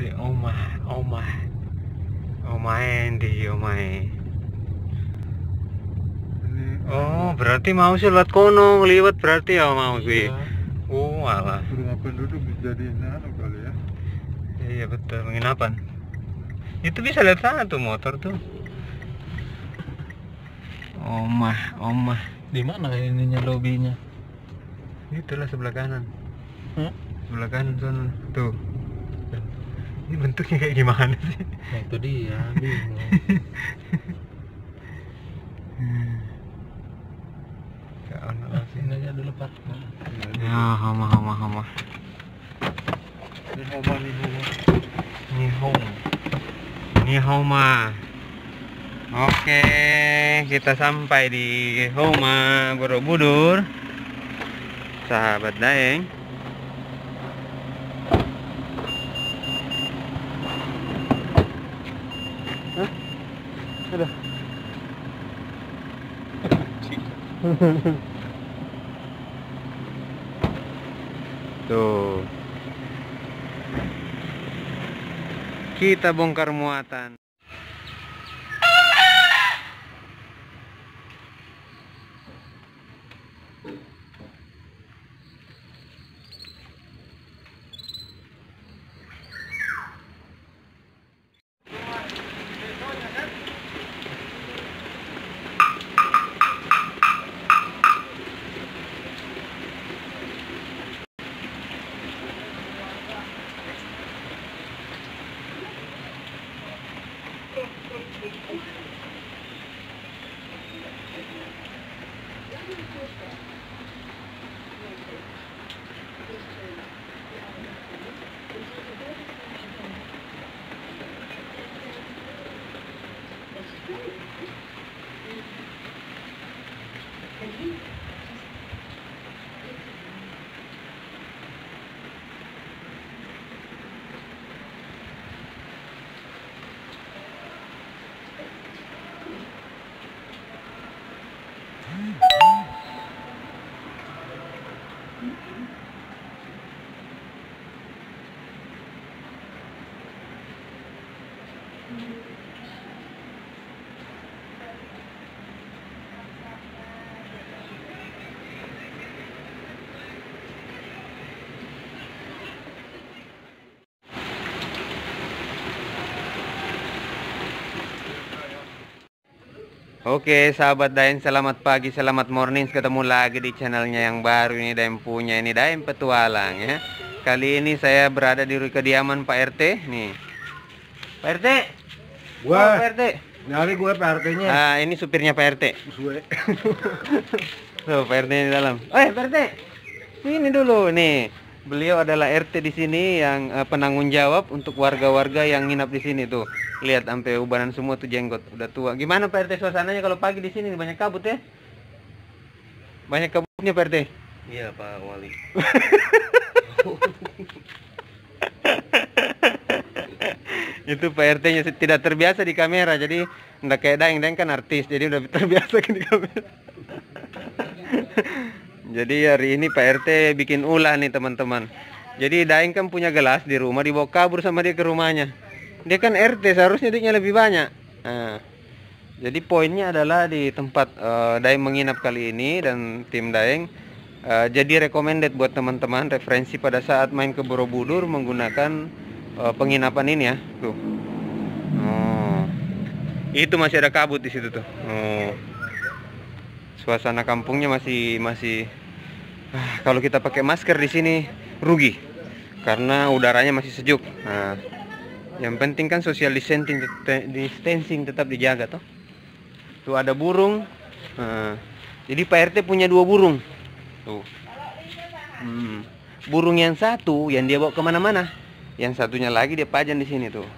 Di omah, omah. Omahe di omahe. Ini Oh, berarti mau sih lewat kono, liwat berarti ya mau sih. iya, Oh, alah. rumah penduduk dijadiin anu kali ya. Iya betul, penginapan. Itu bisa lihat sana tuh motor tuh. Omah, omah. Di mana ininya lobinya? Itulah sebelah kanan. Hmm? Sebelah kanan. Tuh. Ini bentuknya kayak gimana sih? Nah, itu dia, bingung. Gak ono lah sih. Sini aja dulu Pak. Ya, hama hama hama. Ini Homa nih Homa. Nihong. Nihoma. Oke, kita sampai di Homa Borobudur. Sahabat Daeng. Hah? Tuh. Kita bongkar muatan. Oke, sahabat Daen, selamat pagi, selamat morning. Ketemu lagi di channelnya yang baru ini Daen punya ini Daen Petualang ya. Kali ini saya berada di kediaman Pak RT nih. Pak RT. Gua. Oh, Pak RT. Nyari gue PRT-nya. Ah, ini supirnya Pak RT. Suwe. Tuh, Pak RT di dalam. Eh, Pak RT. Sini dulu nih. Beliau adalah RT di sini yang eh, penanggung jawab untuk warga-warga yang nginap di sini tuh. Lihat sampai ubanan semua tuh jenggot, udah tua. Gimana Pak RT suasananya kalau pagi di sini banyak kabut ya? Banyak kabutnya Pak RT. Iya Pak Wali. Itu Pak RT-nya tidak terbiasa di kamera, jadi ndak kayak Daeng, Daeng kan artis, jadi udah terbiasa kan di kamera. jadi hari ini Pak RT bikin ulah nih teman-teman. Jadi Daeng kan punya gelas di rumah, dibawa kabur sama dia ke rumahnya. Dia kan RT, seharusnya duitnya lebih banyak. Nah, jadi poinnya adalah di tempat eh, Daeng menginap kali ini dan tim Daeng eh, jadi recommended buat teman-teman referensi pada saat main ke Borobudur menggunakan eh, penginapan ini ya. Tuh. Oh. Itu masih ada kabut di situ tuh. Oh. Suasana kampungnya masih masih ah, kalau kita pakai masker di sini rugi karena udaranya masih sejuk. Nah, yang penting kan social distancing, distancing tetap dijaga toh. Tuh ada burung. Nah, jadi Pak RT punya dua burung. Tuh. Hmm. Burung yang satu yang dia bawa ke mana-mana. Yang satunya lagi dia pajang di sini tuh.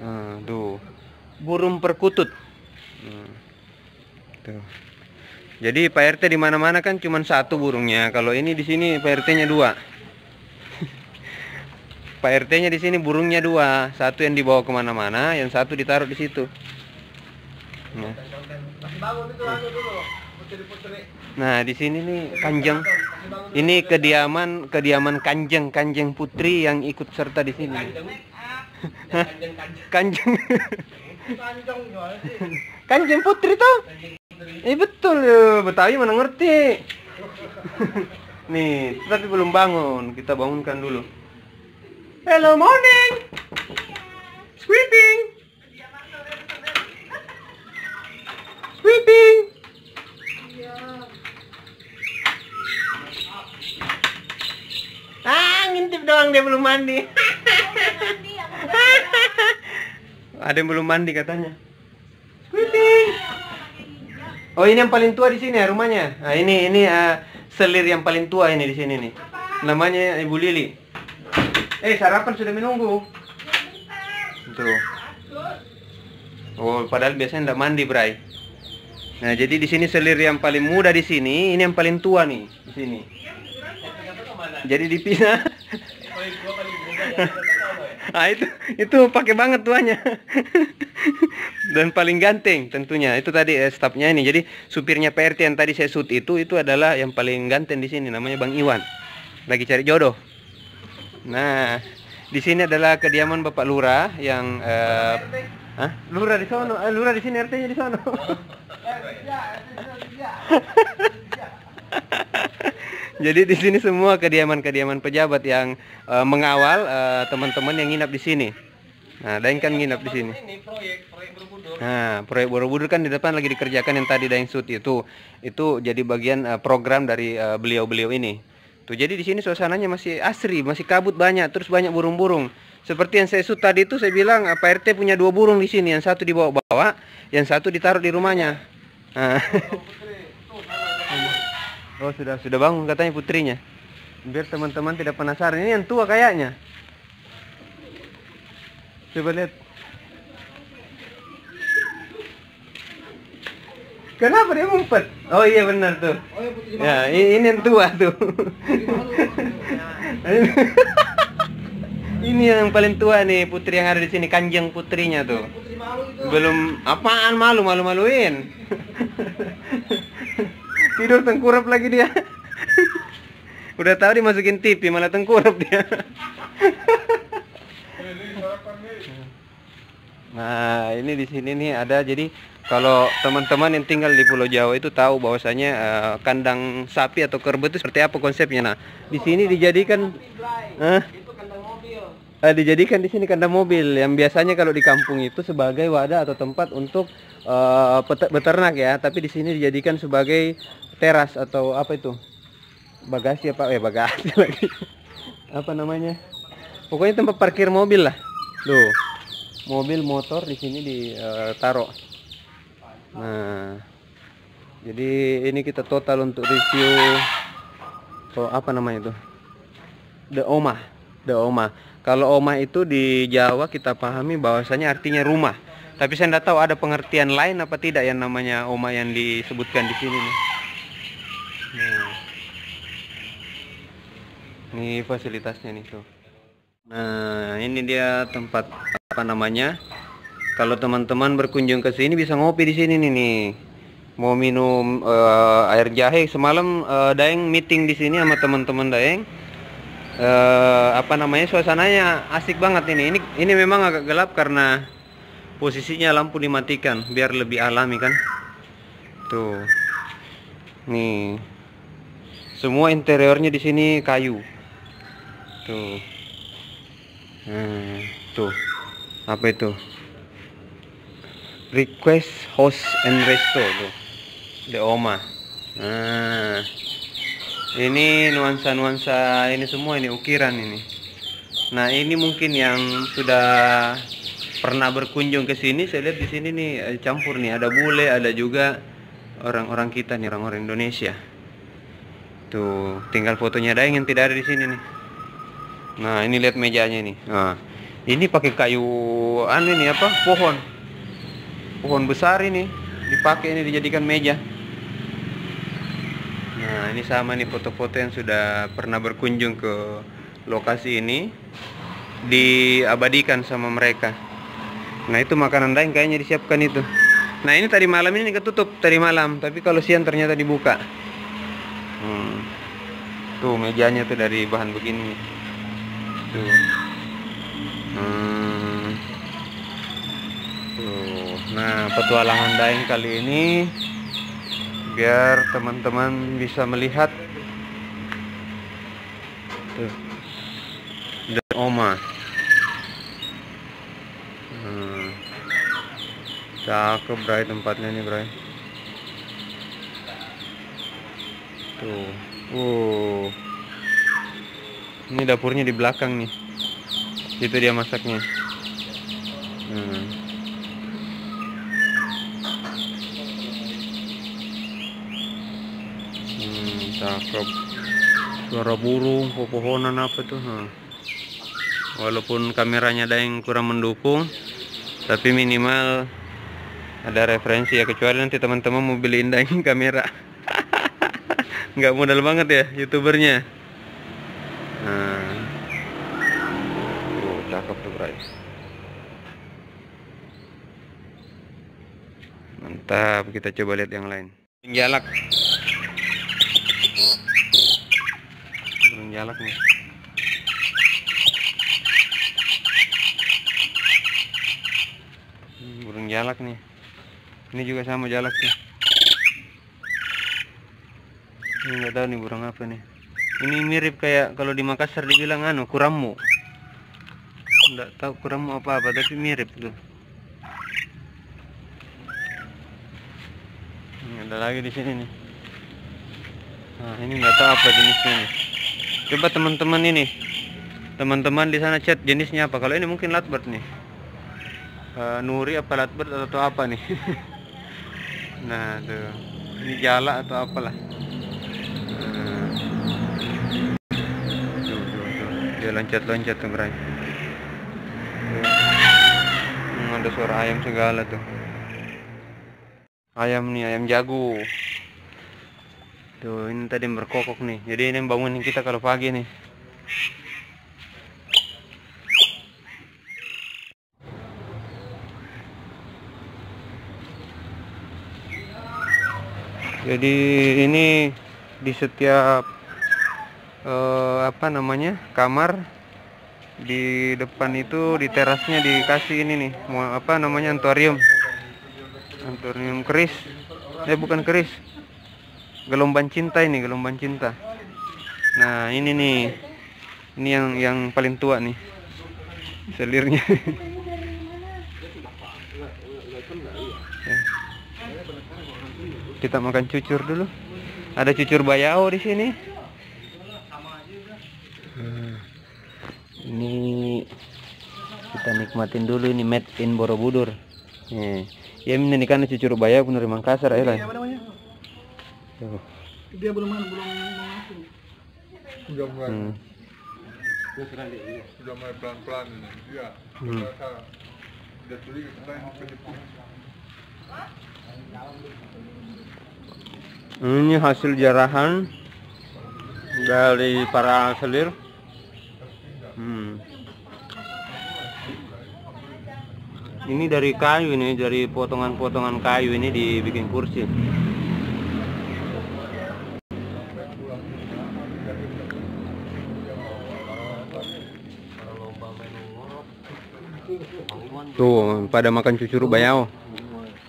Nah, tuh. Burung perkutut. Hmm. Tuh. Jadi Pak RT di mana-mana kan cuma satu burungnya. Kalau ini di sini Pak RT-nya dua. Pak RT-nya di sini burungnya dua, satu yang dibawa ke mana-mana, yang satu ditaruh di situ. Nah. Nah, di sini nih kanjeng. Ini kediaman kediaman Kanjeng Kanjeng Putri yang ikut serta di sini. Hah? Kanjeng. Kanjeng Putri tuh. Eh betul ya, Betawi mana ngerti. Nih, tapi belum bangun. Kita bangunkan dulu. Hello morning. Sweeping. Sweeping. Ah, ngintip doang dia belum mandi. Ada yang belum mandi katanya. Oh ini yang paling tua di sini ya rumahnya. Nah ini ini uh, selir yang paling tua ini di sini nih. Namanya Ibu Lili. Eh sarapan sudah menunggu. Tuh. Oh padahal biasanya tidak mandi Bray. Nah jadi di sini selir yang paling muda di sini, ini yang paling tua nih di sini. Jadi dipisah. ah itu itu pakai banget tuanya. Dan paling ganteng tentunya. Itu tadi eh, stafnya ini. Jadi supirnya PRT yang tadi saya shoot itu itu adalah yang paling ganteng di sini namanya Bang Iwan. Lagi cari jodoh. Nah, di sini adalah kediaman Bapak Lurah yang eh, Hah? Lurah di sono. Eh, lurah di sini RT-nya di sono. Jadi di sini semua kediaman-kediaman pejabat yang eh, mengawal eh, teman-teman yang nginap di sini. Nah, Daeng kan nginap di sini. Ini proyek, proyek Borobudur. Nah, proyek Borobudur kan di depan lagi dikerjakan yang tadi Daeng shoot itu. Itu jadi bagian eh, program dari beliau-beliau ini. Tuh, jadi di sini suasananya masih asri, masih kabut banyak, terus banyak burung-burung. Seperti yang saya shoot tadi itu saya bilang eh, Pak RT punya dua burung di sini, yang satu dibawa-bawa, yang satu ditaruh di rumahnya. Nah. Oh, sudah sudah bangun katanya putrinya. Biar teman-teman tidak penasaran. Ini yang tua kayaknya. Coba lihat. Kenapa dia ngumpet? Oh iya benar tuh. Oh, ya putri Ya, i- ini yang tua tuh. ini yang paling tua nih putri yang ada di sini kanjeng putrinya tuh. Putri malu itu. Belum apaan malu malu maluin. Tidur tengkurap lagi dia. Udah tahu dimasukin TV malah tengkurap dia. Nah, ini di sini nih ada jadi kalau teman-teman yang tinggal di Pulau Jawa itu tahu bahwasanya eh, kandang sapi atau kerbau itu seperti apa konsepnya. Nah, di sini dijadikan mobil. Eh, dijadikan di sini kandang mobil yang biasanya kalau di kampung itu sebagai wadah atau tempat untuk eh, pete- beternak ya, tapi di sini dijadikan sebagai teras atau apa itu? Bagasi apa? Eh bagasi lagi. apa namanya? Pokoknya tempat parkir mobil lah. Tuh. Mobil motor di sini ditaruh. Nah. Jadi ini kita total untuk review oh, apa namanya itu? The Oma. The Oma. Kalau Oma itu di Jawa kita pahami bahwasanya artinya rumah. Tapi saya tidak tahu ada pengertian lain apa tidak yang namanya Oma yang disebutkan di sini nih. Ini fasilitasnya nih tuh. Nah, ini dia tempat apa namanya? Kalau teman-teman berkunjung ke sini bisa ngopi di sini nih nih. Mau minum eh, air jahe semalam eh, Daeng meeting di sini sama teman-teman Daeng. Eh, apa namanya suasananya asik banget ini. Ini ini memang agak gelap karena posisinya lampu dimatikan biar lebih alami kan. Tuh. Nih. Semua interiornya di sini kayu. Tuh. Hmm, tuh. Apa itu? Request host and resto tuh. The Oma. Nah. Ini nuansa-nuansa ini semua ini ukiran ini. Nah, ini mungkin yang sudah pernah berkunjung ke sini, saya lihat di sini nih eh, campur nih, ada bule, ada juga orang-orang kita nih, orang-orang Indonesia. Tuh, tinggal fotonya ada yang tidak ada di sini nih. Nah, ini lihat mejanya nih. Nah, ini pakai kayu anu ini apa? Pohon. Pohon besar ini dipakai ini dijadikan meja. Nah, ini sama nih foto-foto yang sudah pernah berkunjung ke lokasi ini diabadikan sama mereka. Nah, itu makanan lain kayaknya disiapkan itu. Nah, ini tadi malam ini ketutup tadi malam, tapi kalau siang ternyata dibuka. Hmm. tuh mejanya tuh dari bahan begini tuh hmm. nah petualangan daeng kali ini biar teman-teman bisa melihat tuh dan oma cakep bray tempatnya nih bray. Tuh. Uh ini dapurnya di belakang nih. Itu dia masaknya. Hmm. Hmm, cakep. Suara burung pepohonan apa tuh? Ha. walaupun kameranya ada yang kurang mendukung tapi minimal ada referensi ya kecuali nanti teman-teman mau beliin daeng kamera. Nggak modal banget ya youtubernya. Nah. Tuh cakep tuh bray. Mantap kita coba lihat yang lain. Burung jalak. Burung jalak nih. Hmm, burung jalak nih ini juga sama jalak tuh. Ini nggak tahu nih burung apa nih. Ini mirip kayak kalau di Makassar dibilang anu kuramu. Nggak tahu kuramu apa apa tapi mirip tuh. Ini ada lagi di sini nih. Nah ini nggak tahu apa jenisnya nih. Coba teman-teman ini. Teman-teman di sana chat jenisnya apa? Kalau ini mungkin latbird nih. Eh, nuri apa latbird atau apa nih nah tuh ini jala atau apalah. Tuh, tuh, tuh. dia loncat-loncat Tuh. Hmm, ada suara ayam segala tuh ayam nih ayam jago tuh ini tadi berkokok nih jadi ini bangunin kita kalau pagi nih jadi ini di setiap eh, apa namanya kamar di depan itu di terasnya dikasih ini nih mau apa namanya antuarium. Antuarium keris. Eh bukan keris. Gelombang cinta ini gelombang cinta. Nah ini nih. Ini yang yang paling tua nih. Selirnya kita makan cucur dulu ada cucur bayau di sini Hmm. ini kita nikmatin dulu ini made in Borobudur Nih. ya ini kan cucur bayau bener Makassar ya lah? Tuh. Dia belum belum masuk. Sudah mulai, Hmm. sudah mulai pelan-pelan ini. Iya. Hmm. Rasa udah curiga kita ini penipu. Ini hasil jarahan dari para selir. Hmm. Ini dari kayu ini, dari potongan-potongan kayu ini dibikin kursi. Tuh, pada makan cucur bayau.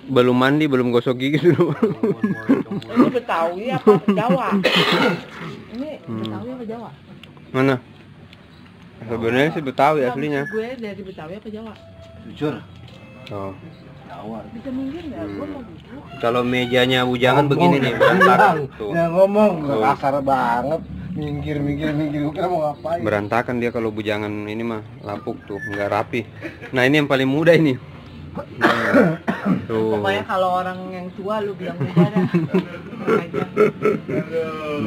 Belum mandi, belum gosok gigi dulu. Ini Betawi apa Jawa? Ini Hmm. Betawi apa Jawa? Mana? Sebenarnya sih Betawi aslinya. Gue dari Betawi apa Jawa? Jujur. Oh. Bisa minggir nggak? Gue mau duduk. Kalau mejanya bujangan begini nih berantakan tuh. Ya ngomong Tuh. kasar banget. Minggir, minggir, minggir. Gue kira mau ngapain? Berantakan dia kalau bujangan ini mah lapuk tuh, nggak rapi. Nah ini yang paling muda ini. Hmm. Tuh. Pokoknya kalau orang yang tua lu bilang muda dah.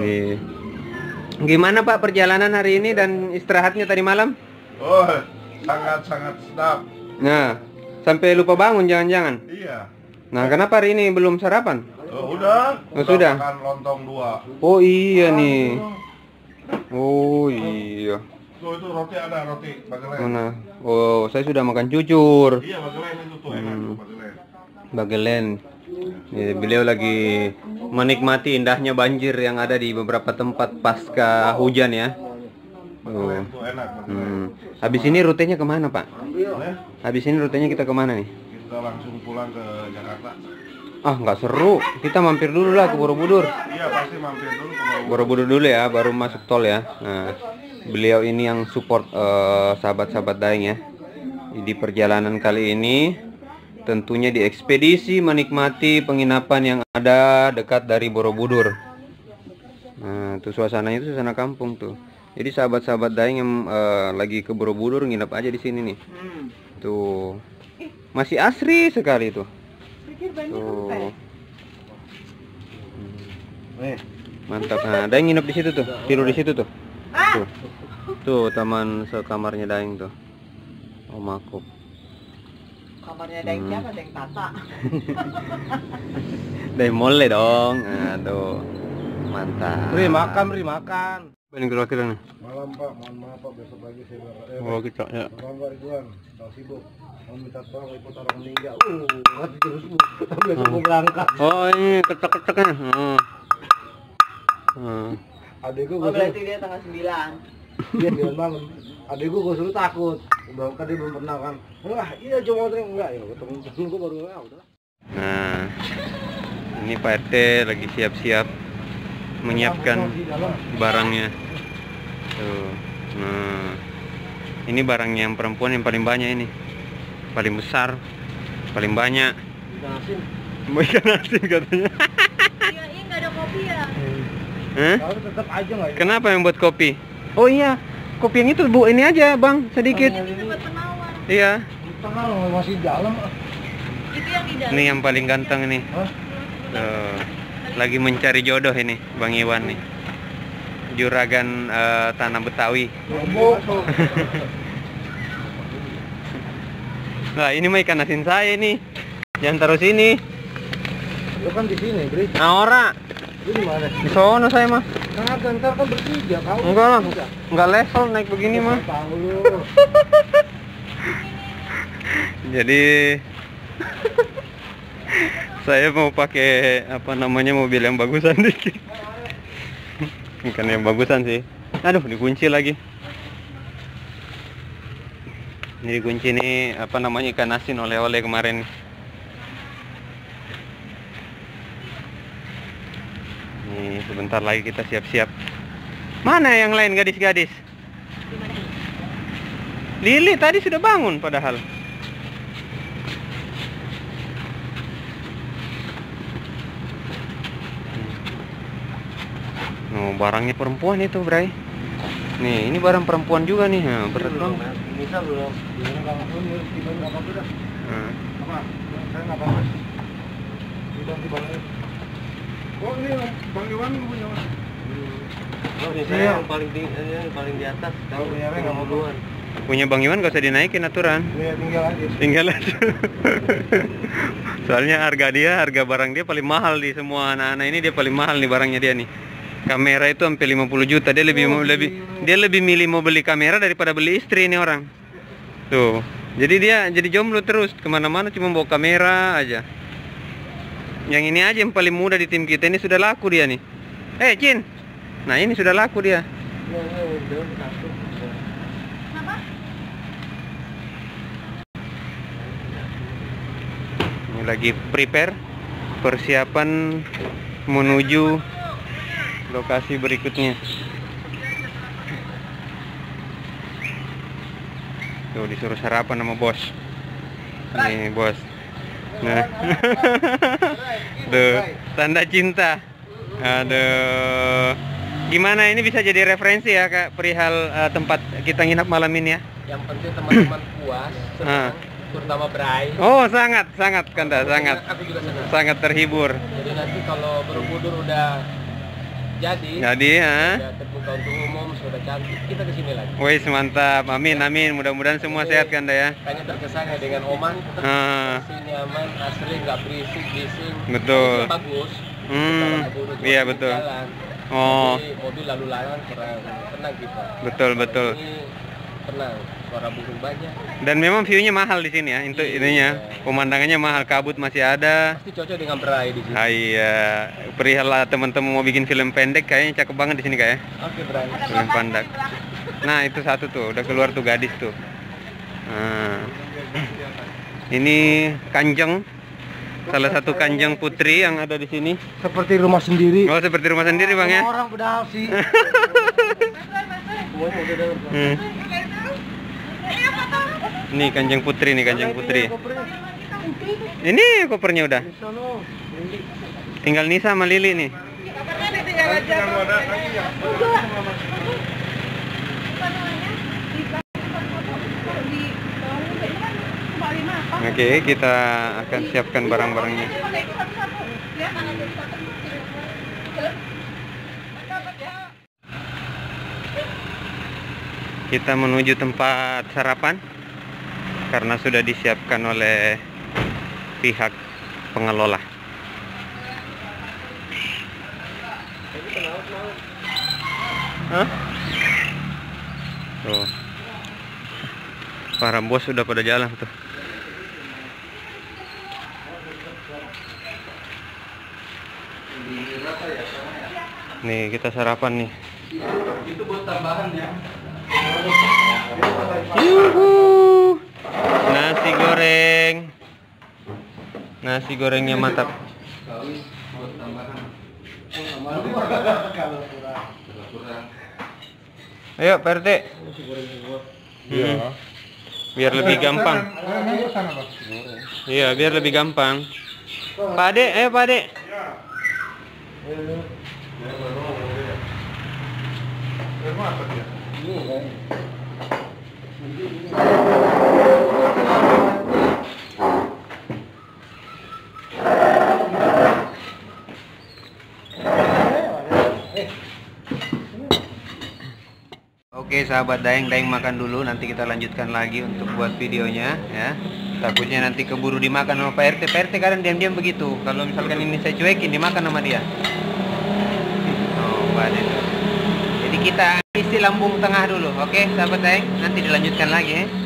Nih. Gimana Pak perjalanan hari ini dan istirahatnya tadi malam? Oh, sangat-sangat sedap. Nah, sampai lupa bangun jangan-jangan. Iya. Nah, kenapa hari ini belum sarapan? Oh, udah. Oh, sudah? makan lontong dua. Oh iya nih. Oh iya. Tuh itu roti ada roti bagelen. Mana? Oh, saya sudah makan cucur. Iya bagelen itu tuh enak Hmm. Bagelen. Beliau lagi menikmati indahnya banjir yang ada di beberapa tempat pasca hujan ya. Bang. Hmm. Habis ini rutenya ke mana pak? Habis ini rutenya kita ke mana nih? kita langsung pulang ke Jakarta. Ah nggak seru. Kita mampir dulu lah ke Borobudur. Iya pasti mampir dulu ke Borobudur. Borobudur dulu ya, baru masuk tol ya. Nah, beliau ini yang support eh, sahabat-sahabat daeng ya. Di perjalanan kali ini tentunya di ekspedisi menikmati penginapan yang ada dekat dari Borobudur. Nah, tuh suasananya itu suasana kampung tuh. Jadi sahabat-sahabat daeng yang eh, lagi ke Borobudur nginep aja di sini nih. Tuh. Masih asri sekali tuh. Tuh. apa? Nih, Mantap. Nah, Daeng nginep di situ tuh. Tidur di situ tuh. Tuh. Tuh taman sekamarnya Daeng tuh. Oh, ada yang Hmm. siapa? Ada yang tata. Daeng mole dong. Nah, tuh. Mantap. Ri makan, Ri makan. Ini kira-kira nih. Malam Pak, mohon maaf Pak, besok pagi saya ber- eh, Oh, kita ya. Bang Pak Ridwan, sedang sibuk. Mau minta tolong ikut orang meninggal. Uh, mati terus Bu. Besok mau berangkat. Oh, ini ketek-keteknya. Oh. Hmm. Adekku Oh berarti dia tanggal 9. Iya, biar bangun. Adekku gue suruh takut. Belum kan dia belum pernah kan. Wah, iya cuma teriak enggak ya. Ketemu temen gue baru ya udah. Nah, ini Pak RT lagi siap-siap menyiapkan barangnya. Tuh. Nah, ini barangnya yang perempuan yang paling banyak ini. Paling besar, paling banyak. Ikan asin. Mau ikan asin katanya. Iya, ini nggak ada kopi ya. Hah? Kalau tetap aja enggak ya? Kenapa yang buat kopi? Oh iya, kopi yang itu bu, ini aja bang, sedikit. Ini penawar. Iya, loh, masih di dalam. Itu yang di dalam. ini yang paling ganteng ini. Hah? Tuh. Lagi mencari jodoh ini, Bang Iwan nih. Juragan eh, tanah Betawi. Nah, ini mah ikan asin saya nih. Jangan taruh sini. Lu kan di sini, Bri. Nah, ora. Di mana? Di sono saya mah. Kagak, ntar kan bertiga kau. Enggak lah. Enggak level naik begini mah. Jadi saya mau pakai apa namanya mobil yang bagusan dikit. Bukan yang bagusan sih. Aduh, dikunci lagi. Ini dikunci nih apa namanya ikan asin oleh-oleh kemarin. Sebentar lagi kita siap-siap. Mana yang lain gadis-gadis? Lili tadi sudah bangun padahal. Oh, barangnya perempuan itu, Bray. Nih, ini barang perempuan juga nih. Nah, berat. Bisa belum? Nah, Apa? Saya nggak apa-apa. Oh ini Bang Iwan punya mas. Oh, ini saya yang paling tinggi, yang paling di atas. Tahu punya nggak mau duluan. Punya Bang Iwan gak usah dinaikin aturan. Ini tinggal aja. Tinggal aja. Soalnya harga dia, harga barang dia paling mahal di semua anak-anak ini dia paling mahal nih barangnya dia nih. Kamera itu hampir 50 juta. Dia lebih mau lebih dia lebih milih mau beli kamera daripada beli istri ini orang. Tuh. Jadi dia jadi jomblo terus ke mana-mana cuma bawa kamera aja. Yang ini aja yang paling muda di tim kita ini sudah laku dia nih. Eh, Cin. Nah, ini sudah laku dia. Iya, iya, udah, satu. Ini lagi prepare persiapan menuju lokasi berikutnya. Tuh disuruh sarapan sama bos. Nih bos. Nah. Tuh, tanda cinta. Aduh. Gimana ini bisa jadi referensi ya Kak perihal eh, tempat kita nginap malam ini ya? yang penting teman-teman puas Ah. senang terutama Bray Oh, sangat sangat Kanda, sangat aku juga senang sangat terhibur. jadi nanti kalau Borobudur udah jadi Jadi ya. udah terbuka untuk umum sudah cantik kita ke sini lagi Wes mantap. Amin amin. Mudah-mudahan semua sehat Kanda ya. kayaknya terkesan ya dengan Oman Ah, sini nyaman asri nggak berisik bising Betul. Ini bagus Hmm, iya, betul. jalan. Oh. Jadi mobil lalu lalang kurang tenang kita betul betul. ini tenang Para burung banyak. Dan memang view-nya mahal di sini ya. Itu ininya. Pemandangannya mahal, kabut masih ada. Pasti cocok dengan berai di sini. Ah, iya, perihal teman-teman mau bikin film pendek kayaknya cakep banget di sini kayak. Oke, berai. Film pendek. Nah, itu satu tuh, udah keluar tuh gadis tuh. Nah. Ini kanjeng salah satu kanjeng putri yang ada di sini. Seperti rumah sendiri. Oh, seperti rumah sendiri, Bang ya. Orang padahal sih. Hmm. Nih kanjeng putri nih kanjeng putri. Ini kopernya udah. Tinggal Nisa sama Lili nih. Oke, kita akan siapkan barang-barangnya. Kita menuju tempat sarapan karena sudah disiapkan oleh pihak pengelola. Hah? Tuh. Para bos sudah pada jalan tuh. Nih kita sarapan nih. Itu buat tambahan ya. Yuhu. Nasi goreng. Nasi gorengnya mantap. Ayo Pak RT. Hmm. Biar lebih gampang. Iya, biar lebih gampang. Pak Ade, ayo Pak Ade. Oke sahabat Daeng, Daeng makan dulu. Nanti kita lanjutkan lagi untuk buat videonya ya. Takutnya nanti keburu dimakan sama Pak RT Pak RT kadang diam-diam begitu. Kalau misalkan ini saya cuekin dimakan sama dia. Oh jadi kita isi lambung tengah dulu oke sahabat Daeng? Nanti dilanjutkan lagi ya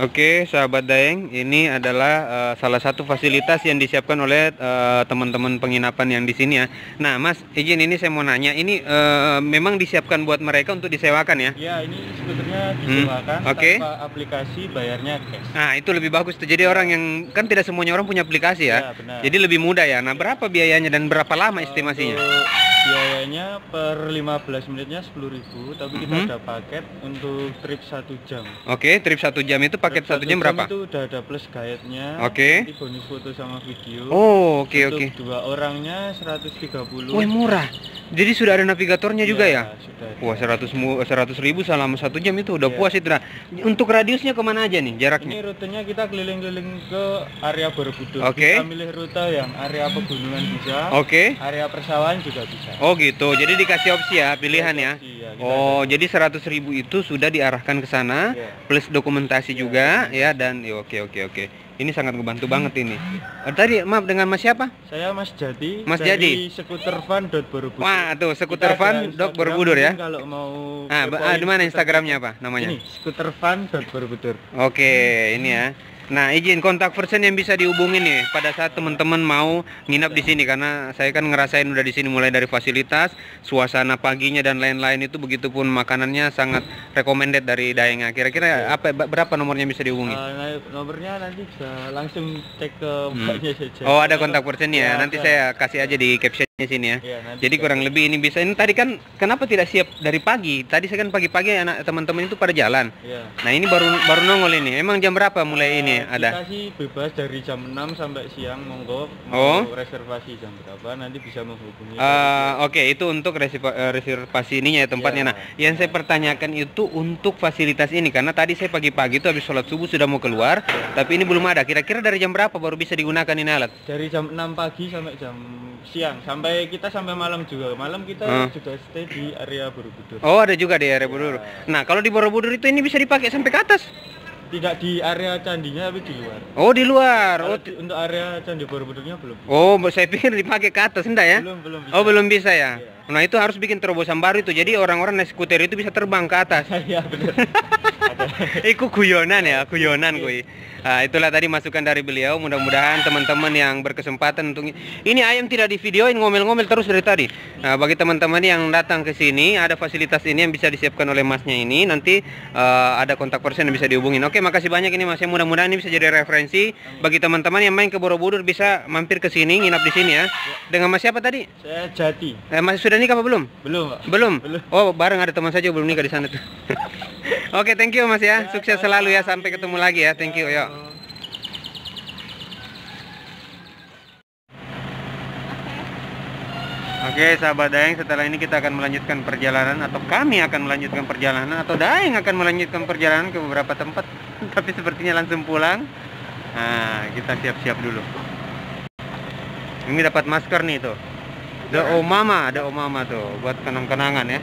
Oke, sahabat Daeng, ini adalah eh, salah satu fasilitas yang disiapkan oleh eh, teman-teman penginapan yang di sini ya. Nah, Mas, izin ini saya mau nanya, ini eh, memang disiapkan buat mereka untuk disewakan ya? Ya, ini sebetulnya disewakan Hmm, oke. tanpa aplikasi bayarnya cash. Nah, itu lebih bagus tuh. Jadi orang yang kan tidak semuanya orang punya aplikasi ya. Ya, benar. Jadi lebih mudah ya. Nah, berapa biayanya dan berapa lama estimasinya? Untuk biayanya per 15 menitnya 10.000, tapi kita Mhm. ada paket untuk trip 1 jam. Oke, trip satu jam itu paket Trip satu jam berapa? Itu udah ada plus guide-nya. Oke. Nanti bonus foto sama video. Oh, oke Untuk oke. dua orangnya 130. Wih murah. Jadi sudah ada navigatornya juga ya? Sudah ada. Wah 100 mu 100 ribu selama satu jam itu udah Iya. puas itu. Nah, untuk radiusnya ke mana aja nih Ini jaraknya? rutenya kita keliling-keliling ke area Borobudur. Oke. Kita milih rute yang area pegunungan bisa, Oke. area persawahan juga bisa. Oh gitu. Jadi dikasih opsi ya pilihan ya. Iya, kita Oh jadi 100 ribu itu sudah diarahkan ke sana Iya. plus dokumentasi juga ya dan ya, oke oke oke. Ini sangat ngebantu banget ini. Eh, tadi maaf dengan Mas siapa? Saya Mas Jati Mas dari skutervan.borobudur. Wah tuh Kita skuter ada van dok Instagram Borobudur ya. Kalau mau Ah, ah, di mana Instagramnya apa namanya? Ini skutervan.borobudur. Oke, ini ya. Nah, izin kontak person yang bisa dihubungin nih. Pada saat teman-teman mau nginap di sini karena saya kan ngerasain udah di sini mulai dari fasilitas, suasana paginya dan lain-lain itu begitupun makanannya sangat recommended dari Daengnya. Kira-kira apa berapa nomornya bisa dihubungi? Nah, nomornya nanti bisa langsung cek ke mbaknya saja. Oh, ada kontak person ya. Ya, Nanti ada. saya kasih aja di captionnya sini ya. Nanti Jadi kurang lebih ini bisa. Ini tadi kan kenapa tidak siap dari pagi? Tadi saya kan pagi-pagi anak teman-teman itu pada jalan. Iya. Nah, ini baru baru nongol ini. Emang jam berapa mulai ini Eh, ada? Kita sih bebas dari jam 6 sampai siang monggo Oh. reservasi jam berapa nanti bisa menghubungi. Eh, Oke, itu untuk reservasi ininya ya tempatnya. Ya. Nah, yang saya pertanyakan itu untuk fasilitas ini karena tadi saya pagi-pagi itu habis sholat subuh sudah mau keluar, tapi ini belum ada. Kira-kira dari jam berapa baru bisa digunakan ini alat? dari jam 6 pagi sampai jam siang sampai kita sampai malam juga. Malam kita Hmm. juga stay di area Borobudur. Oh, ada juga di area Borobudur. Nah, kalau di Borobudur itu ini bisa dipakai sampai ke atas. tidak di area candinya tapi di luar. Oh, di luar. Kalau Oh, di- untuk area candi Borobudurnya belum. oh, saya pikir dipakai ke atas enggak ya? Belum belum bisa. Oh, belum bisa ya. Iya. Nah, itu harus bikin terobosan baru itu. Jadi orang-orang naik skuter itu bisa terbang ke atas. Iya benar. Iku guyonan ya, guyonan kui. Nah, itulah tadi masukan dari beliau. Mudah-mudahan teman-teman yang berkesempatan untuk ini ayam tidak di videoin ngomel-ngomel terus dari tadi. Nah, bagi teman-teman yang datang ke sini ada fasilitas ini yang bisa disiapkan oleh masnya ini. Nanti eh, ada kontak person yang bisa dihubungin. Oke, makasih banyak ini mas. Ya, Mudah-mudahan ini bisa jadi referensi bagi teman-teman yang main ke Borobudur bisa mampir ke sini, nginap di sini ya. Dengan mas siapa tadi? Saya Jati. Eh, mas sudah nikah apa belum? Belum, Pak. Belum? Belum. Oh, bareng ada teman saja belum nikah di sana tuh. Oke, thank you Mas ya. Sukses selalu ya sampai ketemu lagi ya. Thank you. Yuk. Oke, sahabat Daeng, setelah ini kita akan melanjutkan perjalanan atau kami akan melanjutkan perjalanan atau Daeng akan melanjutkan perjalanan ke beberapa tempat, tapi sepertinya langsung pulang. Nah, kita siap-siap dulu. Ini dapat masker nih tuh. Ada omama, ada omama tuh buat kenang-kenangan ya.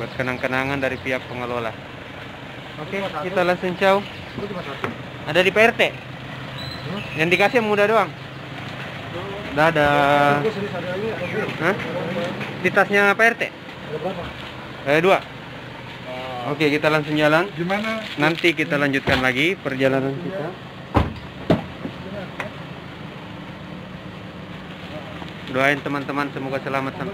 Buat kenang-kenangan dari pihak pengelola. Oke, kita langsung satu. Ada di PRT. Yang dikasih yang muda doang. Dadah. Hah? Di tasnya PRT? Eh, dua. Oke, kita langsung jalan. Gimana? Nanti kita lanjutkan lagi perjalanan kita. Doain teman-teman semoga selamat sampai